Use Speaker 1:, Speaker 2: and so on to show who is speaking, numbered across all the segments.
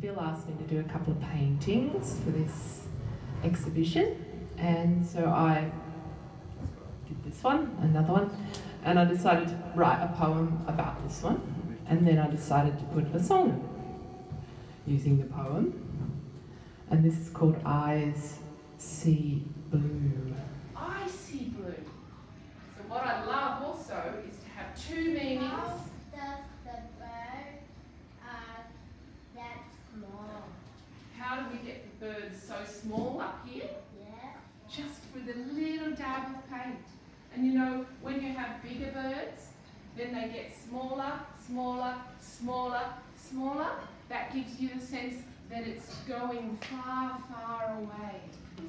Speaker 1: Phil asked me to do a couple of paintings for this exhibition, and so I did this one, another one, and I decided to write a poem about this one, and then I decided to put a song using the poem, and this is called Eyes See Blue.
Speaker 2: I see blue. So what I love also is to have two meanings.
Speaker 3: How does the bird uh, that small?
Speaker 2: How do we get the birds so small up here?
Speaker 3: Yeah.
Speaker 2: Just with a little dab of paint. And you know, when you have bigger birds, then they get smaller, smaller, smaller, smaller. That gives you the sense that it's going far, far away.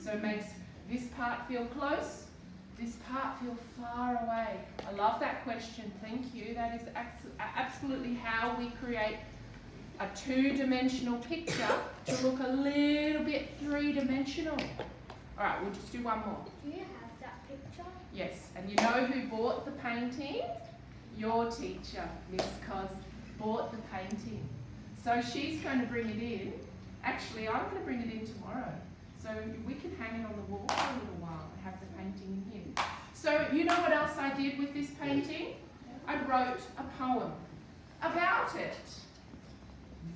Speaker 2: So it makes this part feel close, this part feel far away. I love that question, thank you. That is absolutely how we create a two-dimensional picture to look a little bit three-dimensional. All right, we'll just do one more.
Speaker 3: Do you have that picture?
Speaker 2: Yes, and you know who bought the painting? Your teacher, Miss Cos, bought the painting. So she's going to bring it in. Actually, I'm going to bring it in tomorrow. So we can hang it on the wall for a little while and have the painting in here. So you know what else I did with this painting? I wrote a poem about it.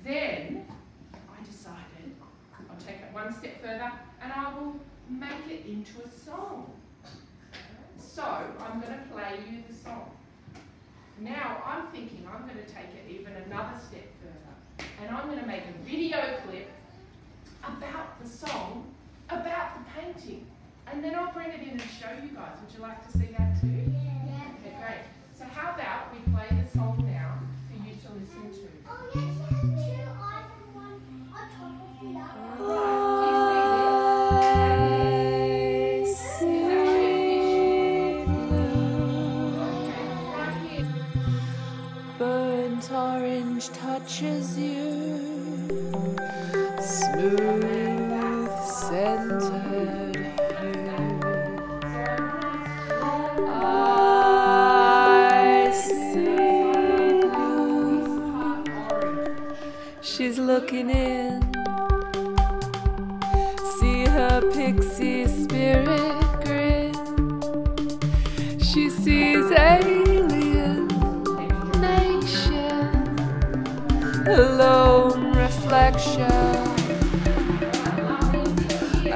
Speaker 2: Then I decided I'll take it one step further and I will make it into a song. I'm going to play you the song. Now I'm thinking I'm going to take it even another step further and I'm going to make a video clip about the song, about the painting. And then I'll bring it in and show you guys. Would you like to see that too?
Speaker 3: Yeah.
Speaker 2: Okay, great. So how about we play the song now for you to listen to?
Speaker 3: Oh yes, she has two eyes and one on top of the other.
Speaker 4: Scented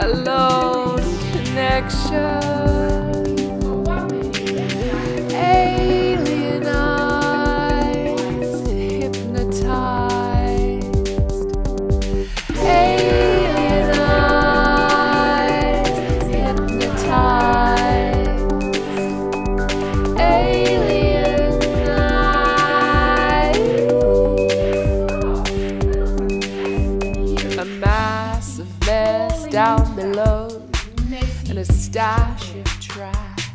Speaker 4: a lone connection. Trash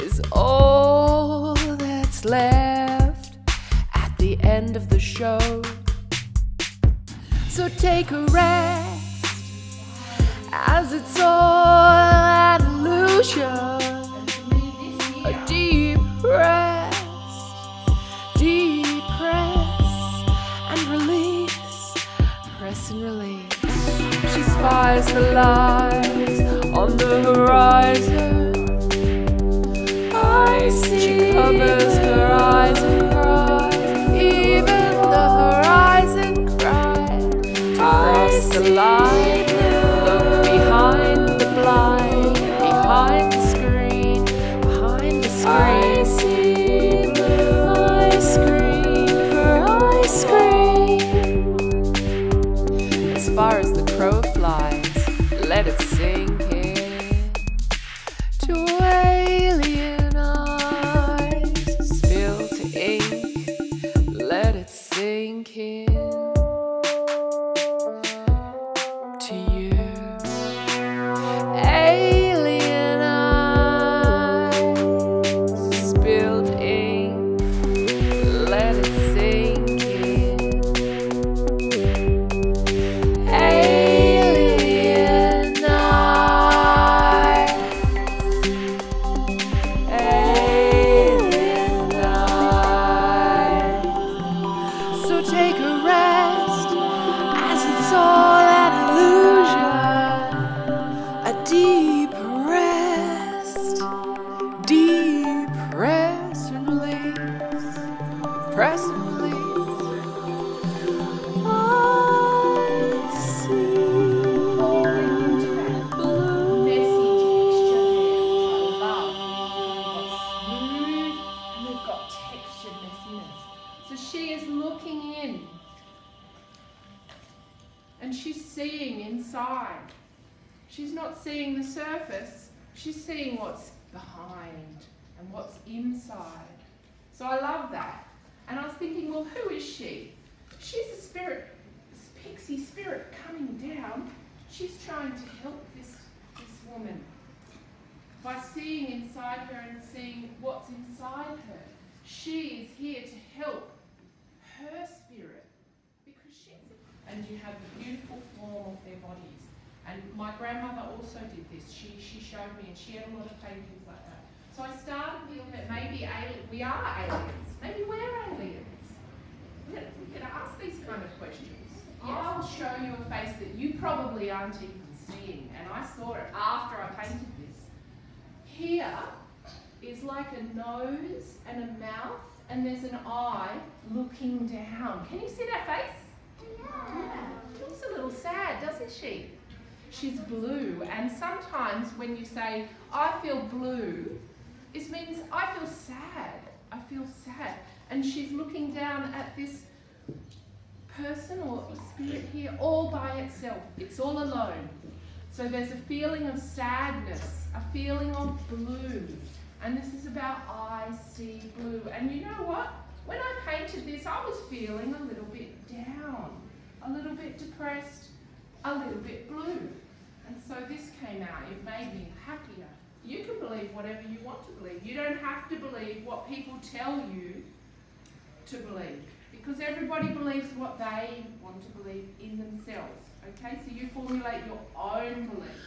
Speaker 4: is all that's left at the end of the show. So take a rest, as it's all an illusion. A deep rest, deep press and release, press and release. She spies the the horizon. I see. She covers
Speaker 2: She's not seeing the surface, she's seeing what's behind and what's inside. So I love that. And I was thinking, well, who is she? She's a spirit, this pixie spirit coming down. She's trying to help this, this woman by seeing inside her and seeing what's inside her. She is here to help her spirit because she's. And you have the beautiful form of their bodies. And my grandmother also did this. She, she showed me, and she had a lot of paintings like that. So I started feeling that maybe alien, we are aliens. Maybe we're aliens. We can ask these kind of questions. I'll show you a face that you probably aren't even seeing. And I saw it after I painted this. Here is like a nose and a mouth, and there's an eye looking down. Can you see that face? Yeah. Looks a little sad, doesn't she? She's blue, and sometimes when you say, I feel blue, it means I feel sad. I feel sad. And she's looking down at this person or spirit here all by itself. It's all alone. So there's a feeling of sadness, a feeling of blue. And this is about I see blue. And you know what? When I painted this, I was feeling a little bit down, a little bit depressed, a little bit blue. And so this came out. It made me happier. You can believe whatever you want to believe. You don't have to believe what people tell you to believe because everybody believes what they want to believe in themselves. Okay, so you formulate your own beliefs.